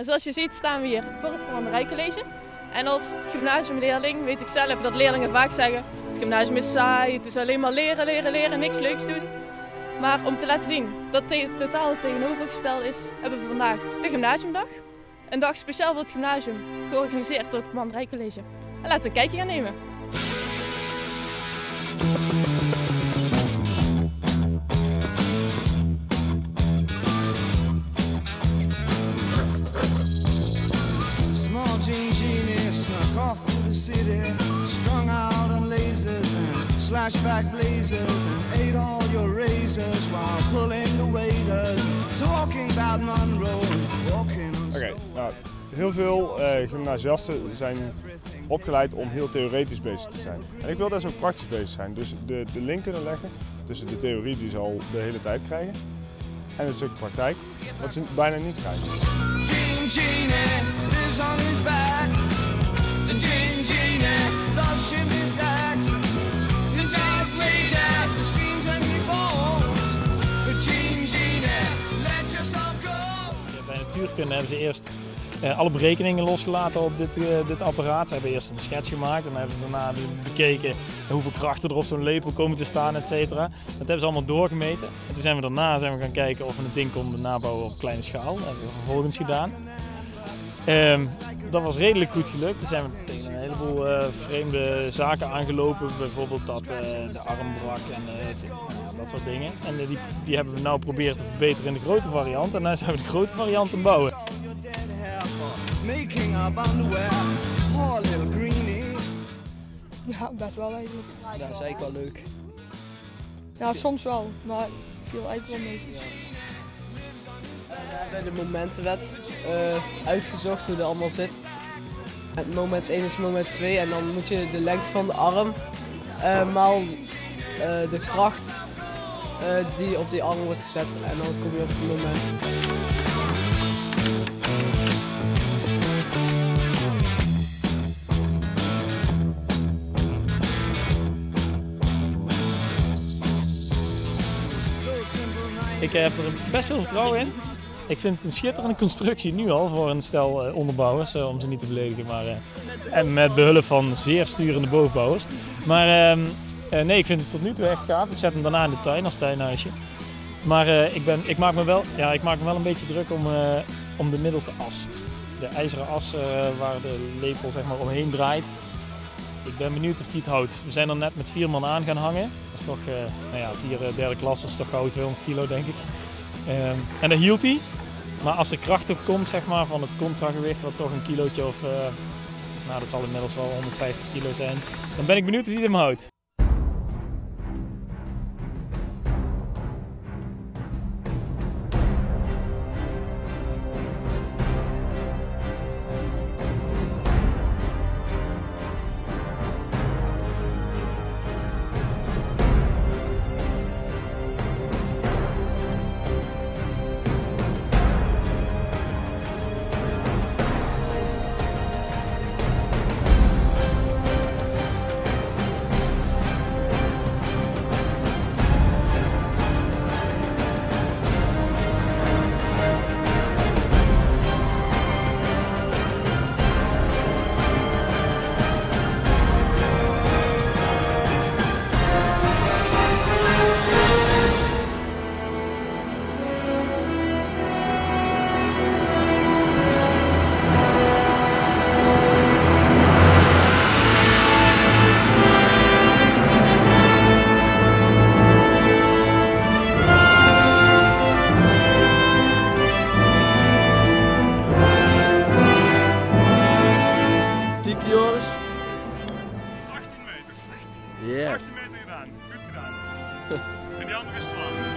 Zoals je ziet staan we hier voor het Commanderijcollege. En als gymnasiumleerling weet ik zelf dat leerlingen vaak zeggen... het gymnasium is saai, het is alleen maar leren, leren, leren, niks leuks doen. Maar om te laten zien dat het totaal tegenovergesteld is, hebben we vandaag de gymnasiumdag. Een dag speciaal voor het gymnasium, georganiseerd door het Commanderijcollege. En laten we een kijkje gaan nemen. The city, strung out on lasers and slashback blazers, and ate all your razors while pulling the waiters, talking about Monroe walking on. Oké, nou, heel veel eh, gymnasiasten zijn opgeleid om heel theoretisch bezig te zijn. En ik wil daar zo praktisch bezig zijn. Dus de, de link kunnen leggen tussen de theorie die ze al de hele tijd krijgen en het stuk praktijk, wat ze bijna niet krijgen. Jean Genie lives on his back. Natuurkunde hebben ze eerst eh, alle berekeningen losgelaten op dit, eh, dit apparaat. Ze hebben eerst een schets gemaakt en hebben daarna bekeken hoeveel krachten er op zo'n lepel komen te staan, et cetera. Dat hebben ze allemaal doorgemeten. En toen zijn we daarna zijn we gaan kijken of we het ding konden nabouwen op kleine schaal. Dat hebben we vervolgens gedaan. Ehm, dat was redelijk goed gelukt. Toen zijn we tegen een heleboel eh, vreemde zaken aangelopen. Bijvoorbeeld dat eh, de arm brak en eh, dat soort dingen. En die, die hebben we nou proberen te verbeteren in de grote variant. En nu zijn we de grote variant aan het bouwen. Ja, best wel eigenlijk. Ja, dat is eigenlijk wel leuk. Ja, soms wel, maar viel eigenlijk wel mee. Hebben de momentenwet eh, uitgezocht hoe dat allemaal zit. Het moment 1 is moment 2 en dan moet je de lengte van de arm eh, maal eh, de kracht die op die arm wordt gezet en dan kom je op het moment. Ik heb er best veel vertrouwen in. Ik vind het een schitterende constructie nu al voor een stel eh, onderbouwers, eh, om ze niet te beledigen, maar eh, en met behulp van zeer sturende bovenbouwers. Maar ehm, eh, nee, ik vind het tot nu toe echt gaaf. Ik zet hem daarna in de tuin als tuinhuisje. Maar ik, ben, ik, maak me wel, ja, ik maak me wel een beetje druk om, om de middelste as. De ijzeren as waar de lepel zeg maar, omheen draait. Ik ben benieuwd of die het houdt. We zijn er net met vier man aan gaan hangen. Dat is toch, nou ja, vier derde klasse is toch gauw 200 kilo denk ik. Ehm, en dat hield hij. Maar als de kracht ook komt zeg maar, van het contragewicht, wat toch een kilootje of, eh, nou dat zal inmiddels wel 150 kilo zijn. Dan ben ik benieuwd of hij hem houdt. Joris? 18 meter. Yes. 18 meter gedaan. Goed gedaan. en die andere is 12.